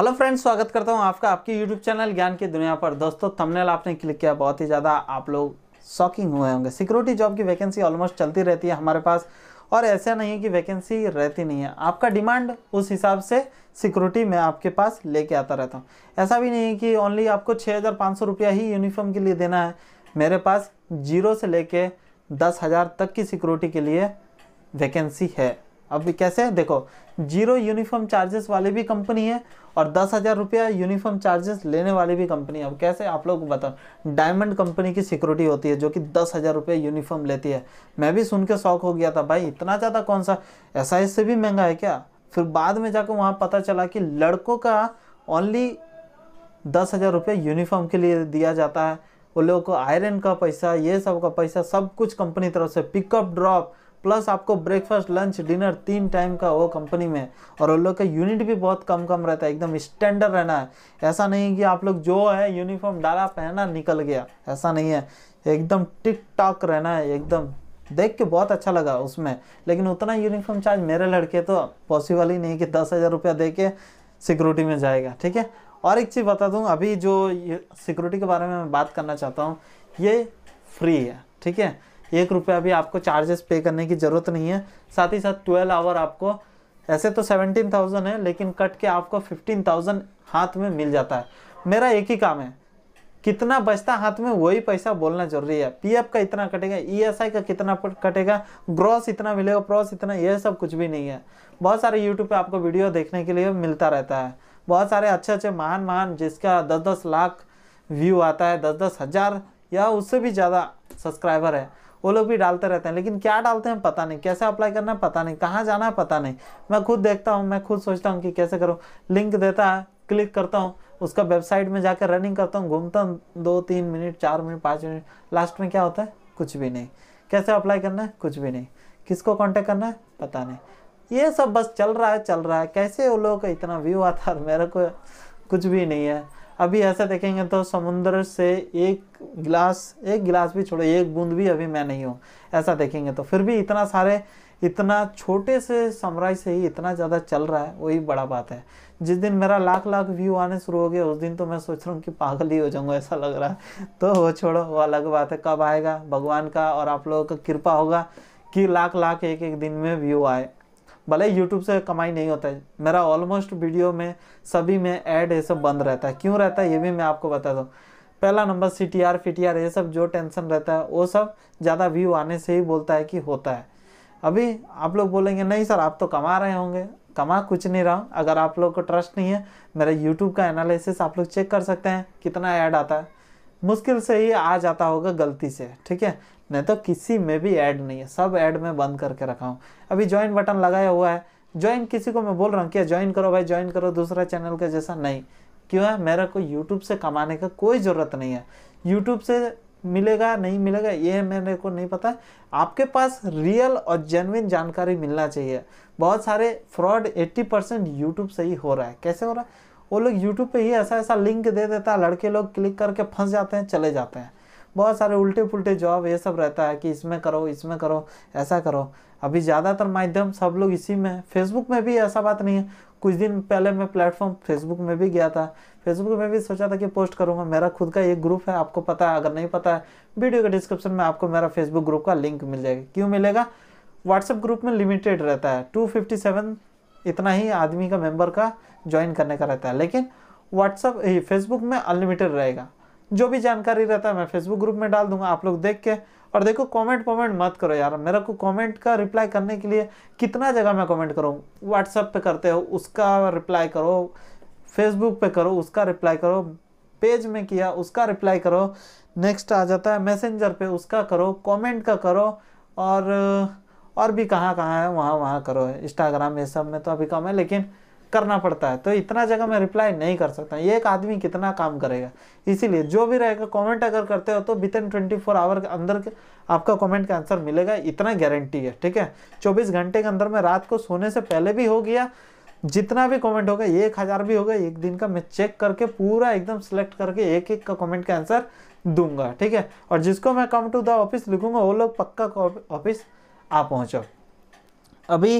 Hello friends, स्वागत करता हूँ आपका आपके यूट्यूब चैनल ज्ञान की दुनिया पर। दोस्तों थंबनेल आपने क्लिक किया, बहुत ही ज़्यादा आप लोग शॉकिंग हुए होंगे। सिक्योरिटी जॉब की वैकेंसी ऑलमोस्ट चलती रहती है हमारे पास, और ऐसा नहीं है कि वैकेंसी रहती नहीं है। आपका डिमांड उस हिसाब से सिक्योरिटी मैं आपके पास लेके आता रहता हूँ। ऐसा भी नहीं है कि ओनली आपको छः हज़ार पाँच सौ रुपया ही यूनिफॉर्म के लिए देना है। मेरे पास ज़ीरो से लेके दस हज़ार तक की सिक्योरिटी के लिए वैकेंसी है। अब कैसे देखो, ज़ीरो यूनिफॉर्म चार्जेस वाली भी कंपनी है और दस हज़ार रुपया यूनिफॉर्म चार्जेस लेने वाली भी कंपनी है। अब कैसे? आप लोग बताओ डायमंड कंपनी की सिक्योरिटी होती है जो कि दस हज़ार रुपये यूनिफॉर्म लेती है। मैं भी सुन के शौक हो गया था। भाई, इतना ज़्यादा कौन सा? ऐसा से भी महँगा है क्या? फिर बाद में जाकर वहाँ पता चला कि लड़कों का ओनली दस हज़ार रुपये यूनिफॉर्म के लिए दिया जाता है। उन लोगों को आयरन का पैसा, ये सब का पैसा, सब कुछ कंपनी तरफ़ से पिकअप ड्रॉप प्लस आपको ब्रेकफास्ट लंच डिनर तीन टाइम का वो कंपनी में। और उन लोग का यूनिट भी बहुत कम कम रहता है, एकदम स्टैंडर्ड रहना है। ऐसा नहीं कि आप लोग जो है यूनिफॉर्म डाला, पहना, निकल गया। ऐसा नहीं है। एकदम टिक टॉक रहना है, एकदम। देख के बहुत अच्छा लगा उसमें। लेकिन उतना यूनिफॉर्म चार्ज मेरे लड़के तो पॉसिबल ही नहीं कि दस हज़ार रुपया दे के सिक्योरिटी में जाएगा, ठीक है? और एक चीज़ बता दूँ, अभी जो सिक्योरिटी के बारे में मैं बात करना चाहता हूँ, ये फ्री है, ठीक है? एक रुपया भी आपको चार्जेस पे करने की ज़रूरत नहीं है। साथ ही साथ ट्वेल्व आवर आपको, ऐसे तो सेवनटीन थाउज़ेंड है, लेकिन कट के आपको फिफ्टीन थाउज़ेंड हाथ में मिल जाता है। मेरा एक ही काम है, कितना बचता हाथ में वही पैसा बोलना ज़रूरी है। पीएफ का इतना कटेगा ईएसआई का कितना कटेगा ग्रॉस इतना मिलेगा प्रॉस इतना, ये सब कुछ भी नहीं है। बहुत सारे यूट्यूब पे आपको वीडियो देखने के लिए मिलता रहता है। बहुत सारे अच्छे अच्छे महान महान, जिसका दस दस लाख व्यू आता है, दस दस हज़ार, या उससे भी ज़्यादा सब्सक्राइबर है। वो लोग भी डालते रहते हैं, लेकिन क्या डालते हैं पता नहीं, कैसे अप्लाई करना है पता नहीं, कहाँ जाना है पता नहीं। मैं खुद देखता हूँ, मैं खुद सोचता हूँ कि कैसे करूँ। लिंक देता है क्लिक करता हूँ, उसका वेबसाइट में जाकर रनिंग करता हूँ, घूमता हूँ, दो, तीन मिनट चार मिनट पाँच मिनट लास्ट में क्या होता है? कुछ भी नहीं। कैसे अप्लाई करना है? कुछ भी नहीं। किसको कॉन्टेक्ट करना है? पता नहीं। ये सब बस चल रहा है, चल रहा है। कैसे वो लोगों का इतना व्यू आता है मेरे को कुछ भी नहीं है। अभी ऐसा देखेंगे तो समुद्र से एक गिलास एक गिलास भी छोड़ो, एक बूंद भी अभी मैं नहीं हूँ। ऐसा देखेंगे तो फिर भी इतना सारे, इतना छोटे से समराई से ही इतना ज़्यादा चल रहा है, वही बड़ा बात है। जिस दिन मेरा लाख लाख व्यू आने शुरू हो गया, उस दिन तो मैं सोच रहा हूँ कि पागल ही हो जाऊँगा, ऐसा लग रहा है। तो वो छोड़ो, वो अलग बात है, कब आएगा? भगवान का और आप लोगों का कृपा होगा कि लाख लाख एक एक दिन में व्यू आए। भले ही यूट्यूब से कमाई नहीं होता है, मेरा ऑलमोस्ट वीडियो में, सभी में ऐड ये सब बंद रहता है। क्यों रहता है, ये भी मैं आपको बता दूँ। पहला number C T R fee T R ये सब जो टेंशन रहता है, वो सब ज़्यादा व्यू आने से ही बोलता है कि होता है। अभी आप लोग बोलेंगे, नहीं सर, आप तो कमा रहे होंगे। कमा कुछ नहीं रहा। अगर आप लोग को ट्रस्ट नहीं है, मेरा यूट्यूब का एनालिसिस आप लोग चेक कर सकते हैं, कितना ऐड आता है। मुश्किल से ही आ जाता होगा गलती से, ठीक है? नहीं तो किसी में भी ऐड नहीं है, सब ऐड में बंद करके रखा हूँ। अभी ज्वाइन बटन लगाया हुआ है। ज्वाइन किसी को मैं बोल रहा हूँ, क्या ज्वाइन करो भाई ज्वाइन करो दूसरा चैनल का जैसा? नहीं। क्यों है? मेरा को यूट्यूब से कमाने का कोई ज़रूरत नहीं है। यूट्यूब से मिलेगा, नहीं मिलेगा, ये मेरे को नहीं पता। आपके पास रियल और जेनविन जानकारी मिलना चाहिए। बहुत सारे फ्रॉड 80 परसेंट यूट्यूब से ही हो रहा है। कैसे हो रहा है? वो लोग यूट्यूब पे ही ऐसा ऐसा लिंक दे देता है, लड़के लोग क्लिक करके फंस जाते हैं, चले जाते हैं। बहुत सारे उल्टे पुल्टे जॉब ये सब रहता है कि इसमें करो इसमें करो, ऐसा करो। अभी ज़्यादातर माध्यम सब लोग इसी में फेसबुक में भी ऐसा बात नहीं है। कुछ दिन पहले मैं प्लेटफॉर्म फेसबुक में भी गया था। फेसबुक में भी सोचा था कि पोस्ट करूँगा। मेरा खुद का एक ग्रुप है, आपको पता है, अगर नहीं पता है वीडियो के डिस्क्रिप्शन में आपको मेरा फेसबुक ग्रुप का लिंक मिल जाएगा। क्यों मिलेगा? व्हाट्सएप ग्रुप में लिमिटेड रहता है। टू इतना ही आदमी का मेंबर का ज्वाइन करने का रहता है। लेकिन व्हाट्सअप फेसबुक में अनलिमिटेड रहेगा। जो भी जानकारी रहता है, मैं फेसबुक ग्रुप में डाल दूँगा, आप लोग देख के। और देखो कमेंट वमेंट मत करो यार। मेरा को कमेंट का रिप्लाई करने के लिए कितना जगह मैं कमेंट करूँ? व्हाट्सअप पे करते हो, उसका रिप्लाई करो फेसबुक पे करो, उसका रिप्लाई करो पेज में किया, उसका रिप्लाई करो नेक्स्ट आ जाता है मैसेंजर पे, उसका करो कमेंट का करो, और और भी कहाँ कहाँ है वहाँ वहाँ करो। इंस्टाग्राम ये सब में तो अभी कम है, लेकिन करना पड़ता है। तो इतना जगह मैं रिप्लाई नहीं कर सकता। एक आदमी कितना काम करेगा? इसीलिए जो भी रहेगा कमेंट अगर करते हो तो within twenty four hour के अंदर के आपका कमेंट का आंसर मिलेगा। इतना गारंटी है, ठीक है? चौबीस घंटे के अंदर में रात को सोने से पहले भी हो गया, जितना भी कमेंट होगा, एक हज़ार भी होगा, एक दिन का मैं चेक करके पूरा एकदम सेलेक्ट करके एक एक का कमेंट का आंसर दूँगा, ठीक है? और जिसको मैं कम टू द ऑफ़िस लिखूँगा, वो लोग पक्का ऑफ़िस आ पहुँचो। अभी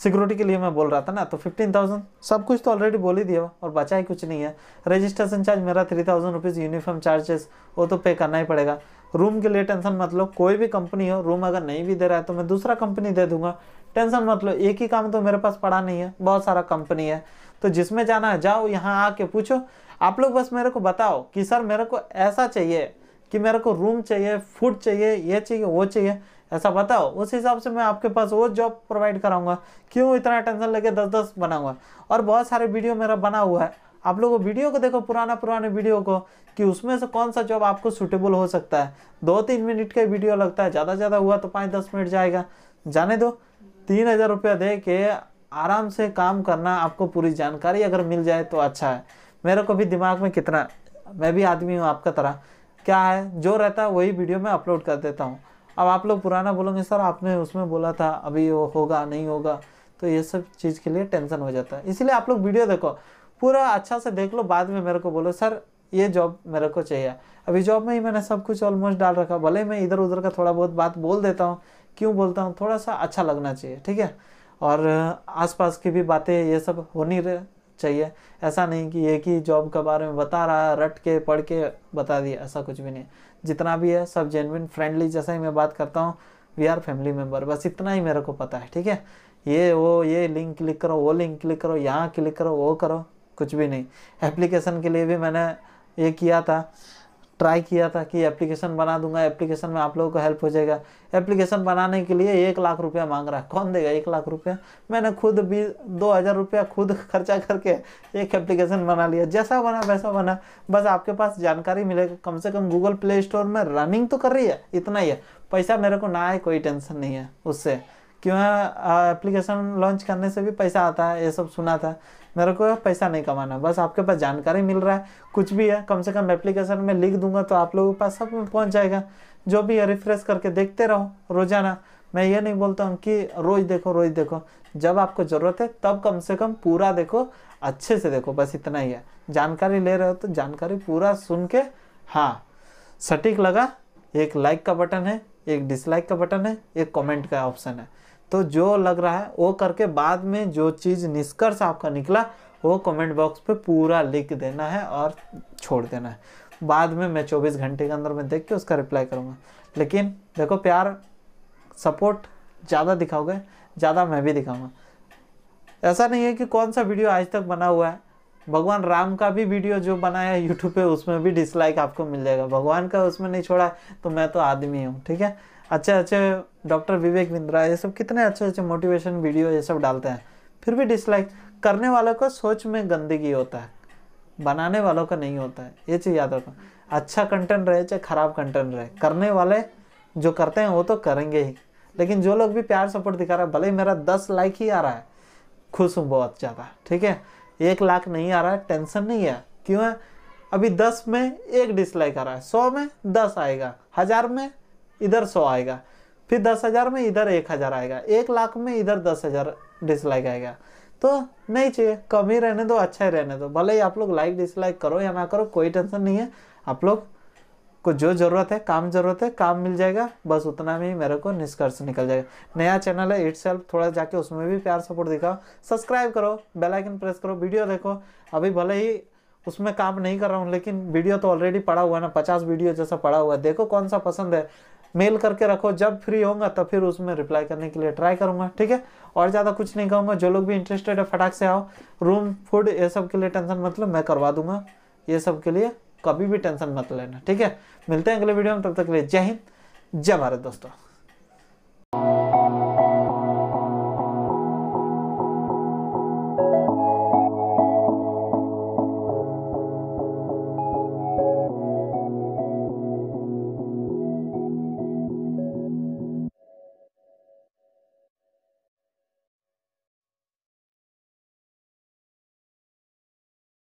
सिक्योरिटी के लिए मैं बोल रहा था ना तो फिफ्टीन थाउज़ेंड सब कुछ तो ऑलरेडी बोल ही दिया, और बचा ही कुछ नहीं है। रजिस्ट्रेशन चार्ज मेरा three thousand rupees uniform charges वो तो पे करना ही पड़ेगा। रूम के लिए टेंशन मत लो, कोई भी कंपनी हो रूम अगर नहीं भी दे रहा है तो मैं दूसरा कंपनी दे दूँगा। टेंशन मत लो, एक ही काम तो मेरे पास पड़ा नहीं है, बहुत सारा कंपनी है। तो जिसमें जाना है, जाओ, यहाँ आके पूछो। आप लोग बस मेरे को बताओ कि सर मेरे को ऐसा चाहिए कि मेरे को रूम चाहिए फ़ूड चाहिए, ये चाहिए, वो चाहिए। ऐसा बताओ, उस हिसाब से मैं आपके पास वो जॉब प्रोवाइड कराऊँगा। क्यों इतना टेंशन लेके दस दस बनाऊँगा? और बहुत सारे वीडियो मेरा बना हुआ है। आप लोग वीडियो को देखो, पुराना पुराने वीडियो को, कि उसमें से कौन सा जॉब आपको सुटेबल हो सकता है। दो तीन मिनट का वीडियो लगता है ज़्यादा ज़्यादा हुआ तो पाँच दस मिनट जाएगा। जाने दो। तीन हज़ार रुपया दे के आराम से काम करना आपको पूरी जानकारी अगर मिल जाए तो अच्छा है। मेरे को भी दिमाग में कितना, मैं भी आदमी हूँ आपका तरह। क्या है? जो रहता है वही वीडियो मैं अपलोड कर देता हूँ। अब आप लोग पुराना बोलोगे, सर, आपने उसमें बोला था, अभी वो होगा, नहीं होगा। तो ये सब चीज़ के लिए टेंशन हो जाता है। इसलिए आप लोग वीडियो देखो, पूरा अच्छा से देख लो, बाद में मेरे को बोलो, सर, ये जॉब मेरे को चाहिए। अभी जॉब में ही मैंने सब कुछ ऑलमोस्ट डाल रखा, भले मैं इधर उधर का थोड़ा बहुत बात बोल देता हूँ, क्यों बोलता हूँ, थोड़ा सा अच्छा लगना चाहिए, ठीक है? और आसपास की भी बातें, ये सब होनी चाहिए। ऐसा नहीं कि एक ही जॉब के बारे में बता रहा, रट के, पढ़ के बता दिया, ऐसा कुछ भी नहीं। जितना भी है, सब जेनविन फ्रेंडली जैसा ही मैं बात करता हूँ वी आर फैमिली मेंबर बस इतना ही मेरे को पता है, ठीक है? ये, वो, ये लिंक क्लिक करो, वो लिंक क्लिक करो, यहाँ क्लिक करो, वो करो, कुछ भी नहीं। एप्लीकेशन के लिए भी मैंने ये किया था। ट्राई किया था कि एप्लीकेशन बना दूँगा एप्लीकेशन में आप लोगों को हेल्प हो जाएगा। एप्लीकेशन बनाने के लिए एक लाख रुपया मांग रहा है। कौन देगा एक लाख रुपया? मैंने खुद भी दो हज़ार रुपया खुद खर्चा करके एक एप्लीकेशन बना लिया। जैसा बना, वैसा बना। बस आपके पास जानकारी मिलेगा। कम से कम गूगल प्ले स्टोर में रनिंग तो कर रही है, इतना ही है। पैसा मेरे को ना आए, कोई टेंशन नहीं है उससे। क्यों एप्लीकेशन लॉन्च करने से भी पैसा आता है, ये सब सुना था। मेरे को पैसा नहीं कमाना है बस आपके पास जानकारी मिल रहा है, कुछ भी है, कम से कम एप्लीकेशन में लिख दूँगा तो आप लोगों के पास सब पहुँच जाएगा। जो भी है रिफ्रेश करके देखते रहो, रोज़ाना। मैं ये नहीं बोलता हूँ कि रोज देखो रोज देखो। जब आपको ज़रूरत है, तब कम से कम पूरा देखो, अच्छे से देखो, बस इतना ही है। जानकारी ले रहे हो तो जानकारी पूरा सुन के हाँ सटीक लगा। एक लाइक का बटन है, एक डिसलाइक का बटन है, एक कमेंट का ऑप्शन है। तो जो लग रहा है, वो करके बाद में जो चीज़ निष्कर्ष आपका निकला, वो कमेंट बॉक्स पे पूरा लिख देना है और छोड़ देना है। बाद में मैं 24 घंटे के अंदर में देख के उसका रिप्लाई करूँगा। लेकिन देखो, प्यार सपोर्ट ज़्यादा दिखाओगे, ज़्यादा मैं भी दिखाऊँगा। ऐसा नहीं है कि कौन सा वीडियो आज तक बना हुआ है। भगवान राम का भी वीडियो जो बनाया है यूट्यूब पे, उसमें भी डिसलाइक आपको मिल जाएगा। भगवान का उसमें नहीं छोड़ा तो मैं तो आदमी हूँ, ठीक है? अच्छे अच्छे डॉक्टर विवेक बिंद्रा ये सब कितने अच्छे अच्छे मोटिवेशन वीडियो ये सब डालते हैं। फिर भी डिसलाइक करने वालों को सोच में गंदगी होता है। बनाने वालों का नहीं होता है। ये चीज़ याद रखो। अच्छा कंटेंट रहे, चाहे खराब कंटेंट रहे। करने वाले जो करते हैं, वो तो करेंगे ही। लेकिन जो लोग भी प्यार सपोर्ट दिखा रहा है, भले ही मेरा दस लाइक ही आ रहा है, खुश हूँ बहुत ज़्यादा, ठीक है? एक लाख नहीं आ रहा है, टेंशन नहीं है। क्यों है? अभी दस में एक डिसलाइक आ रहा है, सौ में दस आएगा, हज़ार में इधर सौ आएगा, फिर दस हज़ार में इधर एक हज़ार आएगा, एक लाख में इधर दस हज़ार डिसलाइक आएगा। तो नहीं चाहिए, कम ही रहने दो अच्छा ही रहने दो। भले ही आप लोग लाइक डिसलाइक करो या ना करो, कोई टेंशन नहीं है। आप लोग को जो ज़रूरत है, काम ज़रूरत है, काम मिल जाएगा, बस उतना में ही मेरे को निष्कर्ष निकल जाएगा। नया चैनल है इट सेल्फ थोड़ा जाके उसमें भी प्यार सपोर्ट दिखाओ। सब्सक्राइब करो बेल आइकन प्रेस करो वीडियो देखो। अभी भले ही उसमें काम नहीं कर रहा हूँ, लेकिन वीडियो तो ऑलरेडी पड़ा हुआ है ना, पचास वीडियो जैसा पड़ा हुआ है। देखो कौन सा पसंद है। मेल करके रखो। जब फ्री होगा तब फिर उसमें रिप्लाई करने के लिए ट्राई करूँगा, ठीक है? और ज़्यादा कुछ नहीं कहूँगा। जो लोग भी इंटरेस्टेड है, फटाक से आओ। रूम फ़ूड ये सब के लिए टेंशन मतलब मैं करवा दूँगा। ये सब के लिए कभी भी टेंशन मत लेना, ठीक है? मिलते हैं अगले वीडियो में, तब तक के लिए जय हिंद, जय भारत दोस्तों।